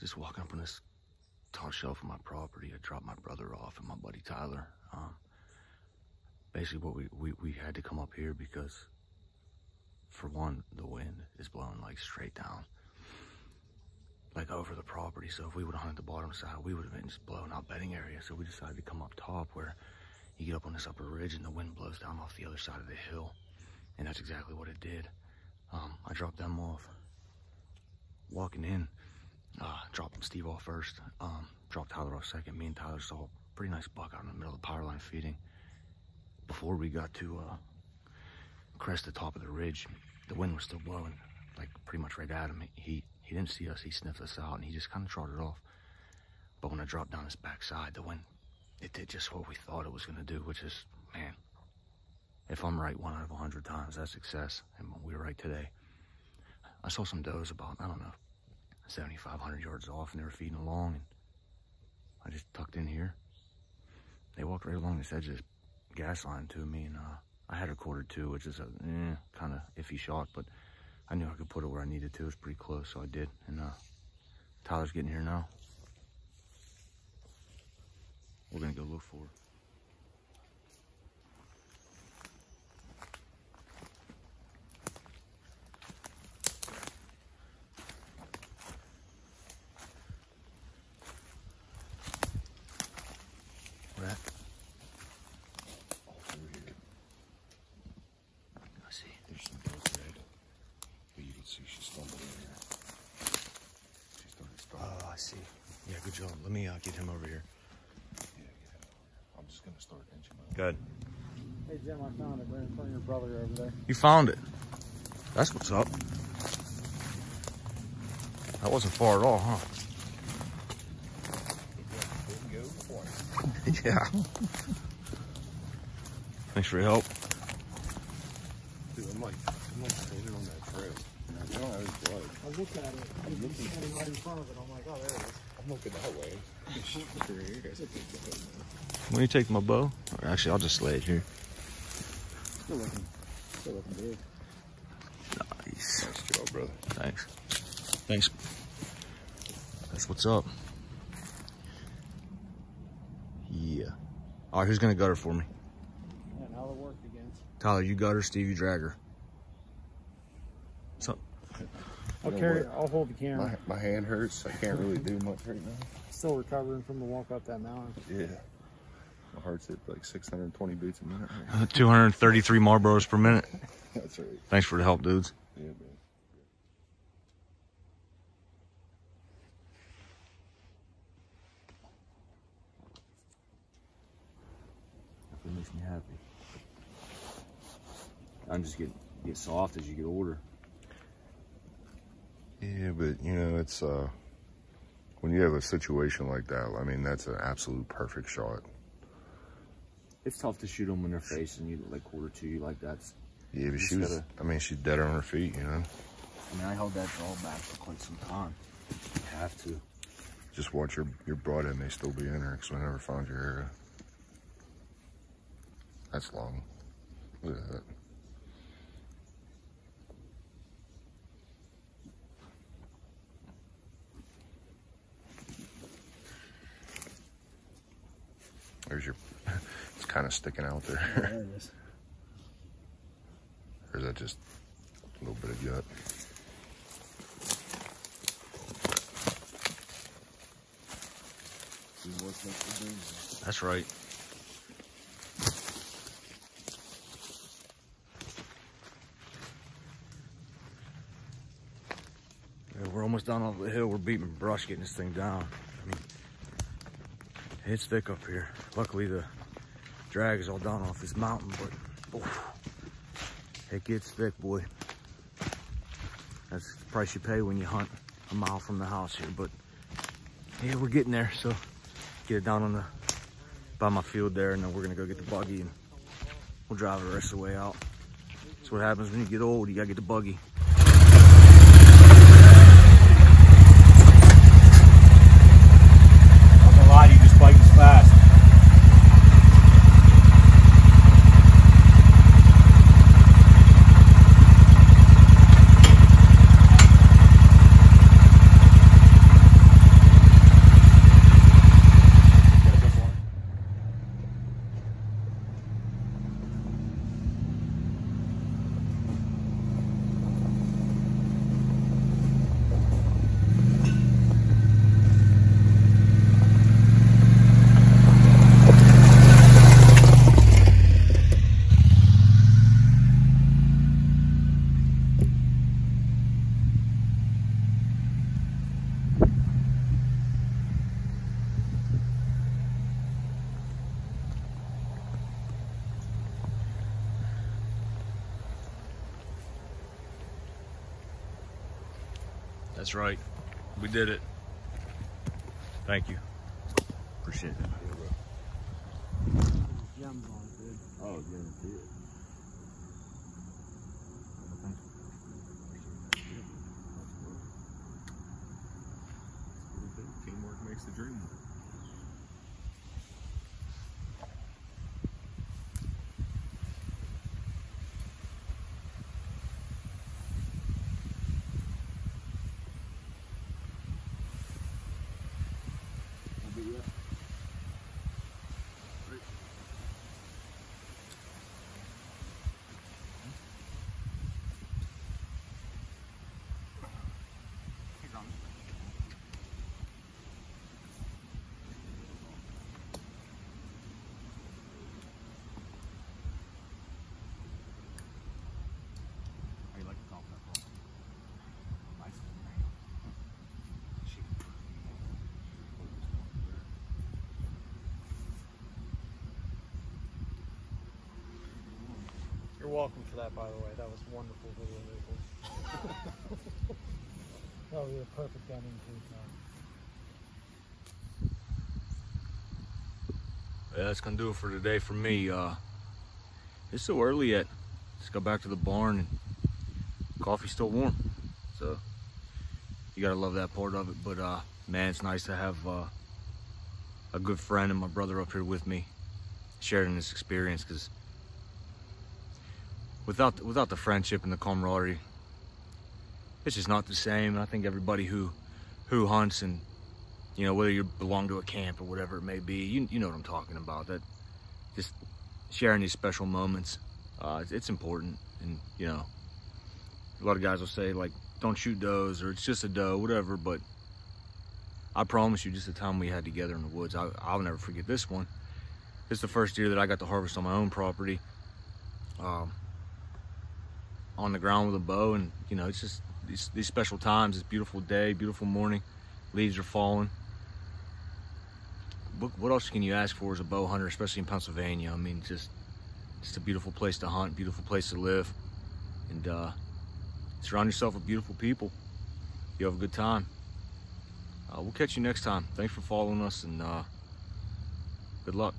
just walking up on this tall shelf of my property. I dropped my brother off and my buddy Tyler. Um, basically, what we, we, we had to come up here because, for one, the wind is blowing like straight down, like over the property. So if we would have hunted the bottom side, we would have been just blowing out bedding area. So we decided to come up top where you get up on this upper ridge and the wind blows down off the other side of the hill. And that's exactly what it did. Um, I dropped them off. Walking in, uh, dropping Steve off first, um, dropped Tyler off second. Me and Tyler saw a pretty nice buck out in the middle of the power line feeding. Before we got to uh, crest the top of the ridge, the wind was still blowing, like pretty much right at him. He he didn't see us. He sniffed us out, and he just kind of trotted off. But when I dropped down his backside, the wind it did just what we thought it was going to do, which is, man, if I'm right one out of a hundred times, that's success. And we were right today. I saw some does about, I don't know, 7,500 yards off, and they were feeding along. And I just tucked in here. They walked right along this edge of this gas line to me, and uh, I had a quarter to, which is a eh, kind of iffy shot, but I knew I could put it where I needed to. It was pretty close, so I did. And uh, Tyler's getting here now. We're gonna go look for it. Where at? Through here, I see. There's some does red. But you can see she stumbled in here. She started stumbling. Oh, I see. Yeah, good job. Let me uh, get him over here. yeah, get out. I'm just gonna start inching out. Good. Hey Jim, I found it right in front of your brother over there. You found it. That's what's up. That wasn't far at all, huh? Didn't go twice. yeah. Thanks for your help. Dude, I'm like, I'm on that trail. And I know I was blood. I looked at it. He was standing right in front of it. I'm like, oh, there it is. I'm looking that way. you guys are big blood, man. When you take my bow? Or actually, I'll just lay it here. Still looking, still looking good. Nice. Nice job, brother. Thanks. Thanks. That's what's up. Yeah. All right, who's gonna gutter for me? Yeah, now it worked again. Tyler, you gutter. Steve, you dragger. So, I'll carry. what? I'll hold the camera. My, my hand hurts. I can't really do much right now. Still recovering from the walk up that mountain. Yeah. My heart's at like 620 beats a minute. Right 233 Marlboros per minute. That's right. Thanks for the help, dudes. Yeah, man. It makes me happy. I'm just get get soft as you get older. Yeah, but you know, it's uh when you have a situation like that, I mean, that's an absolute perfect shot. It's tough to shoot them in their face and you like quarter to, you like that's. Yeah, but she was, gotta- I mean, she's dead on her feet, you know? I mean, I held that draw back for quite some time. You have to. Just watch your, your broadhead may still be in her because I never found your area. That's long. Look at that. There's your, it's kind of sticking out there. There it is. or is that just a little bit of gut? That's right. Yeah, we're almost down off the hill. We're beating brush getting this thing down. It's thick up here. Luckily, the drag is all down off this mountain, but oof, it gets thick, boy. That's the price you pay when you hunt a mile from the house here. But yeah, we're getting there. So get it down on the by my field there, and then we're gonna go get the buggy and we'll drive the rest of the way out. That's what happens when you get old. You gotta get the buggy. I'm gonna lie to you, this bike is fast. That's right. We did it. Thank you. Appreciate it. Gems on dude. Oh, guarantee it. Teamwork makes the dream work. How you like the top of that ball? Nice. You're welcome for that, by the way. That was wonderful video, Nichols. that would be a perfect ending to it, man. Yeah, that's gonna do it for today for me. Uh, it's so early yet. Just got back to the barn and coffee's still warm. So you gotta love that part of it. But uh, man, it's nice to have uh, a good friend and my brother up here with me, sharing this experience. Because without without the friendship and the camaraderie, it's just not the same. And I think everybody who who hunts and you know whether you belong to a camp or whatever it may be, you you know what I'm talking about. That just sharing these special moments, uh, it's, it's important. And you know, a lot of guys will say like, don't shoot does or it's just a doe, whatever. But I promise you, just the time we had together in the woods, I, I'll never forget this one. It's the first deer that I got to harvest on my own property. Um, on the ground with a bow and you know it's just these, these special times it's beautiful day beautiful morning leaves are falling. What, what else can you ask for as a bow hunter especially in pennsylvania? I mean just just a beautiful place to hunt beautiful place to live and uh, surround yourself with beautiful people. You have a good time. Uh, we'll catch you next time. Thanks for following us and uh, good luck